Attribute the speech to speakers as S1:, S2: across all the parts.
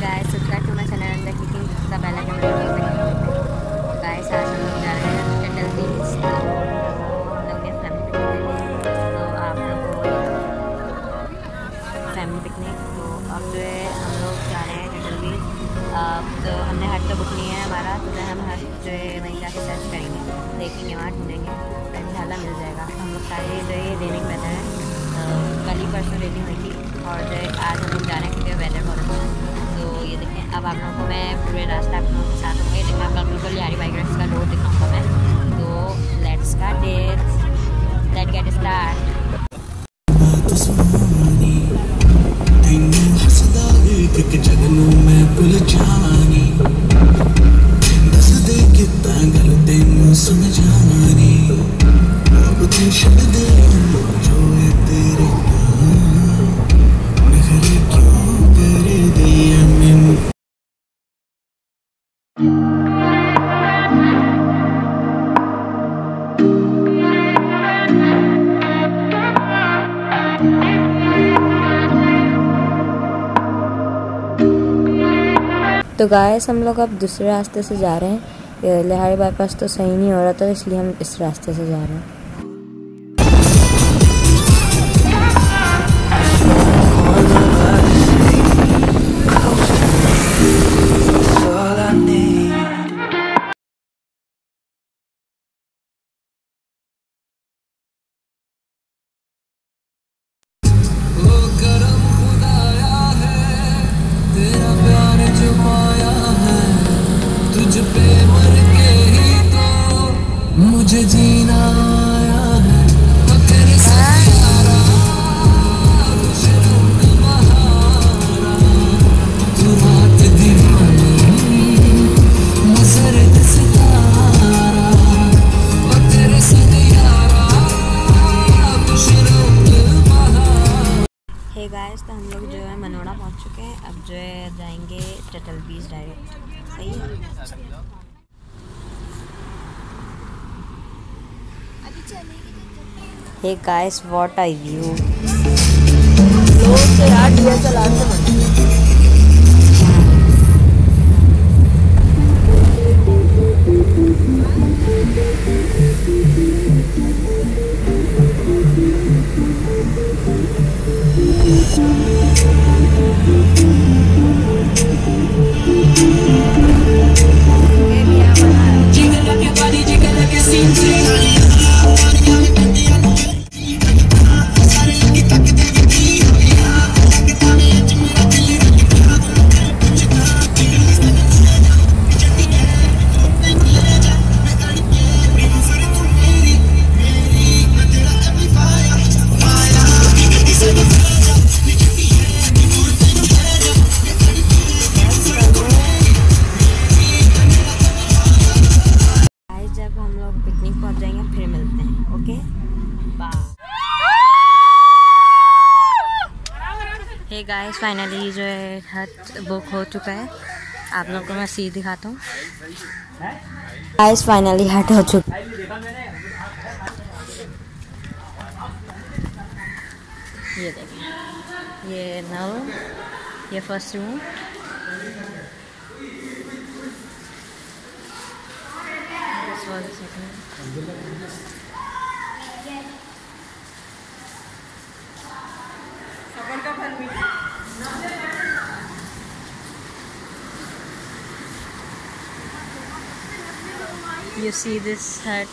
S1: Guys subscribe to my channel the clicking the bell icon guys आज हम लोग जा रहे हैं टटल बीच लोग फैमिली पिकनिक तो आप लोग को फैमिली पिकनिक तो अब जो है, हम लोग जा रहे हैं टटल बीच तो हमने हट तो बुक नहीं है हमारा तो हम हट जो है वहीं जाके सर्च करेंगे। देखेंगे, वहाँ ढूंढेंगे। इंशाल्लाह मिल जाएगा। हम लोग सारे जो है रेनिंग वेदर है। कल ही परसों रेनिंग हुई थी। और जो है, आज हम लोग जा रहे हैं क्योंकि वेदर बहुत अब आप लोगों को मैं पूरे रास्ता आप लोगों के साथ होंगे लेकिन आप लोगों को लिहारी बाइक का रोड दिखाऊँगा मैं तो लेट्स का इट तो गाइस हम लोग अब दूसरे रास्ते से जा रहे हैं। लिहाड़ी बाईपास तो सही नहीं हो रहा था, इसलिए हम इस रास्ते से जा रहे हैं।
S2: मुझे जीना आया है। तू तेरे
S1: हे। गाइस तो हम लोग जो है मनोड़ा पहुँच चुके हैं। अब जो है जाएँगे टटल बीच डायरेक्ट सही है? Guys what I view
S2: Jiggle
S1: guys finally जो है, हट बुक हो चुका है। आप लोगों को मैं सी दिखाता हूँ। गाइस फाइनली हट हो चुका ये देखिए, ये नल, ये first room was see this hut.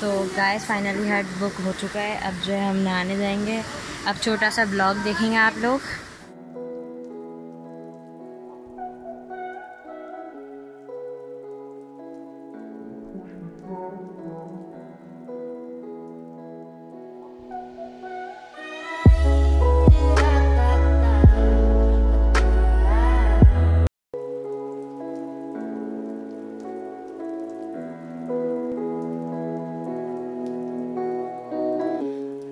S1: तो गाइस फाइनली हट बुक हो चुका है। अब जो है हम नहाने जाएँगे। अब छोटा सा ब्लॉग देखेंगे आप लोग।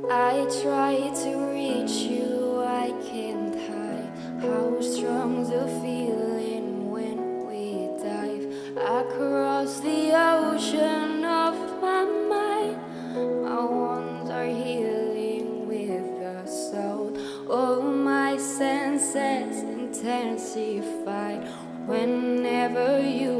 S3: I try to reach you, I can't hide how strong the feeling when we dive across the ocean of my mind. My wounds are healing with the sound All my senses intensified whenever you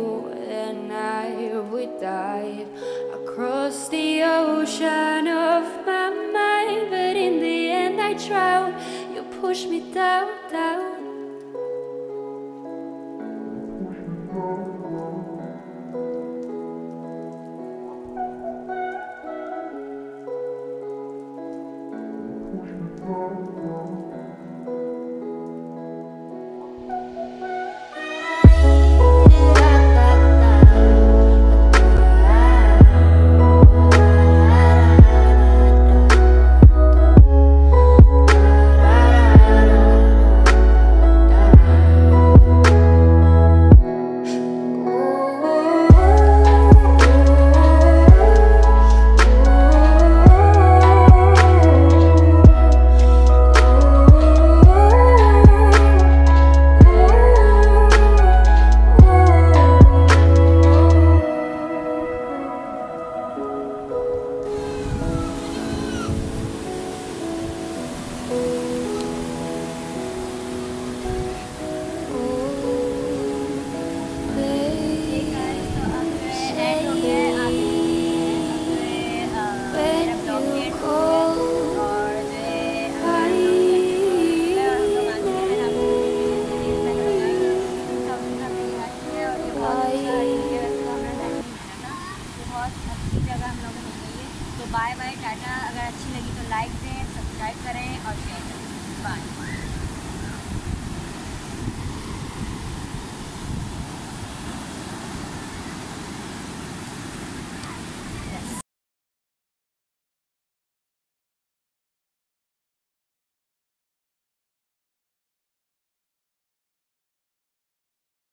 S3: Deus me deu. की जगह हम लोगों को है तो bye bye Tata. अगर अच्छी लगी तो लाइक दें सब्सक्राइब करें और शेयर करें। बाय